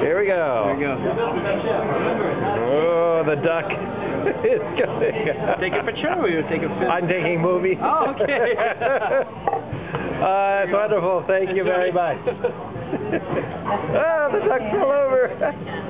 Here we go. There we go. Oh, the duck is coming. Take a picture or you take a film? I'm taking movie. Oh, okay. uh, it's wonderful. Thank you very much. oh, the duck fell over.